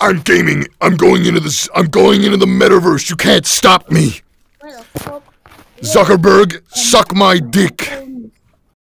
I'm gaming. I'm going into this. I'm going into the metaverse. You can't stop me. Zuckerberg, suck my dick.